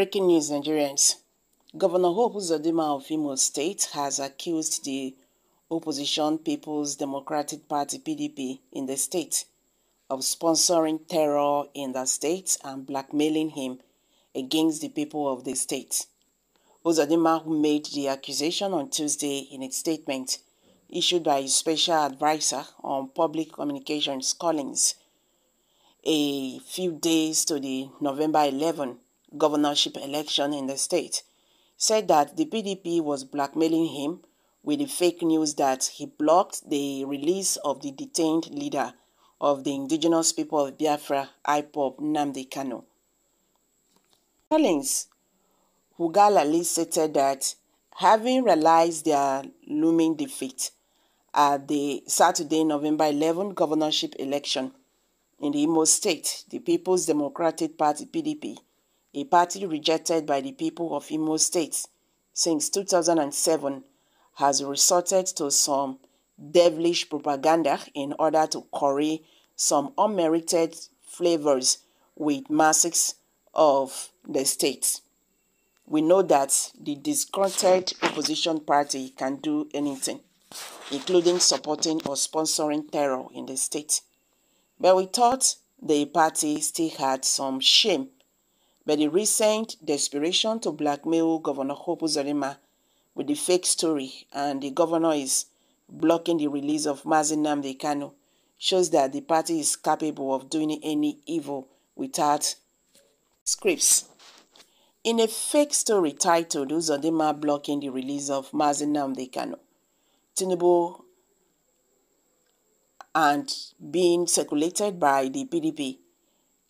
Breaking news, Nigerians. Governor Hope Uzodinma of Imo State has accused the opposition People's Democratic Party PDP in the state of sponsoring terror in the state and blackmailing him against the people of the state. Uzodinma, who made the accusation on Tuesday in a statement issued by his special advisor on public communications, Collins, a few days to the November 11 governorship election in the state, said that the PDP was blackmailing him with the fake news that he blocked the release of the detained leader of the indigenous people of Biafra, IPOB Nnamdi Kanu. Collins, who galantly stated that having realized their looming defeat at the Saturday, November 11 governorship election in the Imo State, the People's Democratic Party PDP a party rejected by the people of Imo State since 2007, has resorted to some devilish propaganda in order to curry some unmerited flavors with masses of the state. We know that the disgruntled opposition party can do anything, including supporting or sponsoring terror in the state. But we thought the party still had some shame but the recent desperation to blackmail Governor Hope Uzodinma with the fake story and the governor is blocking the release of Mazi Nnamdi Kanu shows that the party is capable of doing any evil without scripts. In a fake story titled Uzodinma blocking the release of Mazi Nnamdi Kanu, Tinubu and being circulated by the PDP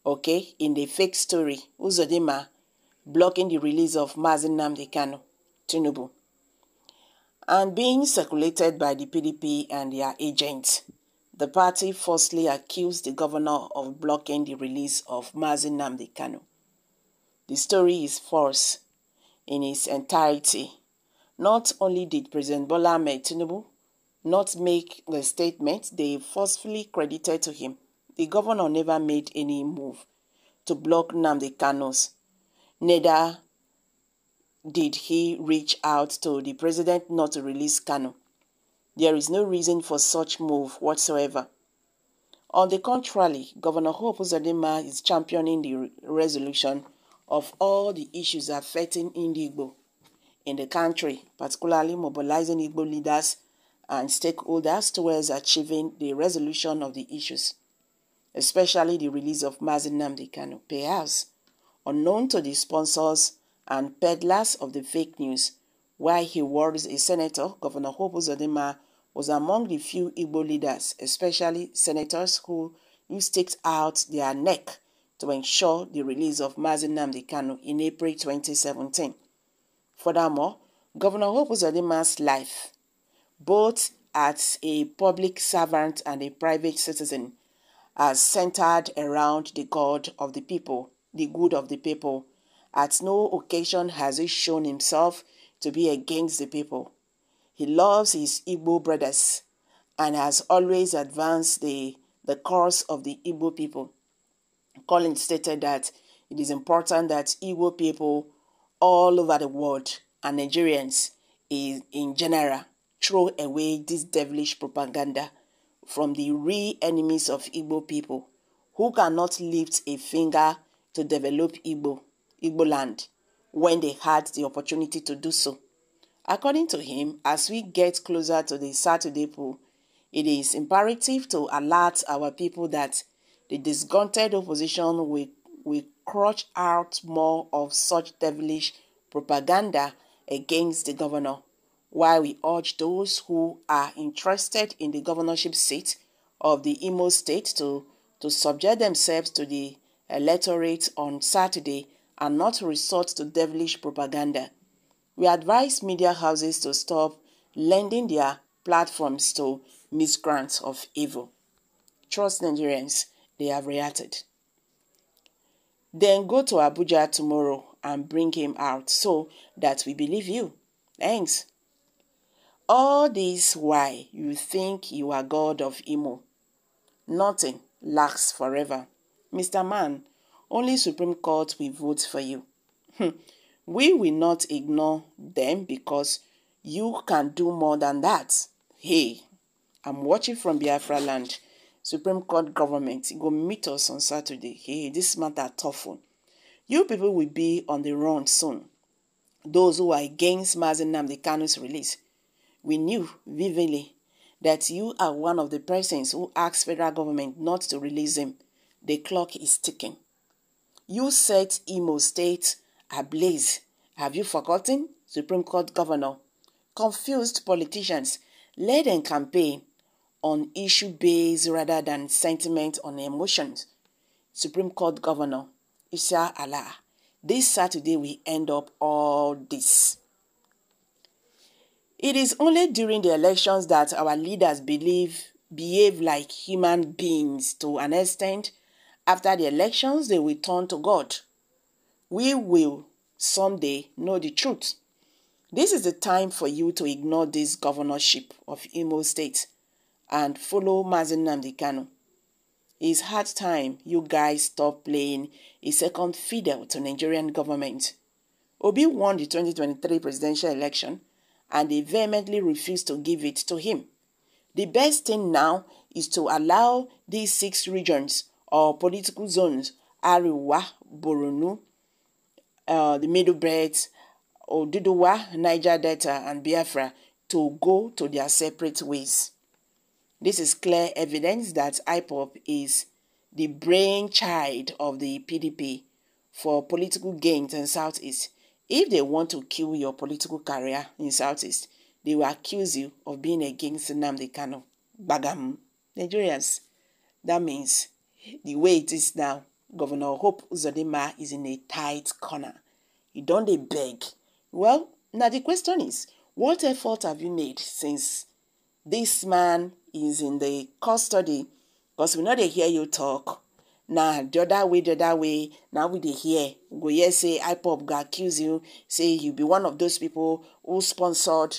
okay, in the fake story, Uzodinma blocking the release of Mazi Nnamdi Kanu, Tinubu, and being circulated by the PDP and their agents. The party falsely accused the governor of blocking the release of Mazi Nnamdi Kanu. The story is false in its entirety. Not only did President Bola Ahmed Tinubu not make the statement they forcefully credited to him, the governor never made any move to block Nnamdi Kanu's. Neither did he reach out to the president not to release Kanu. There is no reason for such move whatsoever. On the contrary, Governor Hope Uzodinma is championing the resolution of all the issues affecting Ndigbo in the country, particularly mobilizing Igbo leaders and stakeholders towards achieving the resolution of the issues especially the release of Mazi Kanu, perhaps unknown to the sponsors and peddlers of the fake news. While he was a senator, Governor Hope Uzodinma was among the few Igbo leaders, especially senators who, who staked out their neck to ensure the release of Mazi Kanu in April 2017. Furthermore, Governor Hope Uzodinma's life, both as a public servant and a private citizen, are centered around the God of the people, the good of the people. At no occasion has he shown himself to be against the people. He loves his Igbo brothers and has always advanced the, the cause of the Igbo people. Collins stated that it is important that Igbo people all over the world and Nigerians in, in general throw away this devilish propaganda from the real enemies of Igbo people who cannot lift a finger to develop Igbo, Igbo land when they had the opportunity to do so. According to him, as we get closer to the Saturday pool, it is imperative to alert our people that the disgruntled opposition will, will crush out more of such devilish propaganda against the governor while we urge those who are interested in the governorship seat of the Imo state to, to subject themselves to the electorate on Saturday and not resort to devilish propaganda. We advise media houses to stop lending their platforms to miscreants of evil. Trust Nigerians, they have reacted. Then go to Abuja tomorrow and bring him out so that we believe you. Thanks. All this why you think you are God of Imo. Nothing lasts forever. Mr. Man, only Supreme Court will vote for you. Hmm. we will not ignore them because you can do more than that. Hey, I'm watching from Biafra land. Supreme Court government go meet us on Saturday. Hey, this matter tough one. You people will be on the run soon. Those who are against Mazi Nnamdi Kanu's release. We knew vividly that you are one of the persons who asked federal government not to release him. The clock is ticking. You set Imo State ablaze. Have you forgotten? Supreme Court Governor. Confused politicians led a campaign on issue based rather than sentiment on emotions. Supreme Court Governor Isa Allah. This Saturday we end up all this. It is only during the elections that our leaders believe behave like human beings to an extent. After the elections, they will turn to God. We will someday know the truth. This is the time for you to ignore this governorship of Imo State and follow Mazi Nnamdi It's hard time you guys stop playing a second fiddle to Nigerian government. Obi won the 2023 presidential election and they vehemently refused to give it to him. The best thing now is to allow these six regions or political zones, Ariwa, Boronu, uh, the Middle Belt, Oduduwa, Niger Delta, and Biafra to go to their separate ways. This is clear evidence that IPOP is the brainchild of the PDP for political gains in Southeast. If they want to kill your political career in Southeast, they will accuse you of being against Nnamdi Kanu. Bagam. Nigerians, that means the way it is now, Governor Hope Uzodinma is in a tight corner. You don't they beg. Well, now the question is, what effort have you made since this man is in the custody? Because we know they hear you talk. Now the other way, the other way, now we they hear. Go here say IPOB go accuse you, say you be one of those people who sponsored,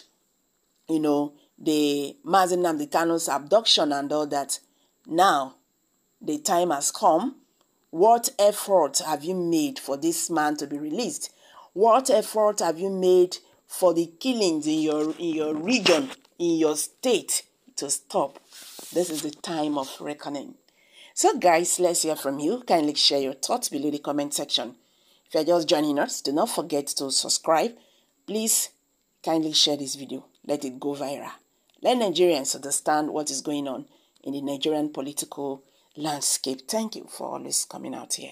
you know, the Mazi Nnamdi Kanu's abduction and all that. Now, the time has come. What effort have you made for this man to be released? What effort have you made for the killings in your in your region, in your state to stop? This is the time of reckoning. So guys, let's hear from you. Kindly share your thoughts below the comment section. If you're just joining us, do not forget to subscribe. Please kindly share this video. Let it go viral. Let Nigerians understand what is going on in the Nigerian political landscape. Thank you for always coming out here.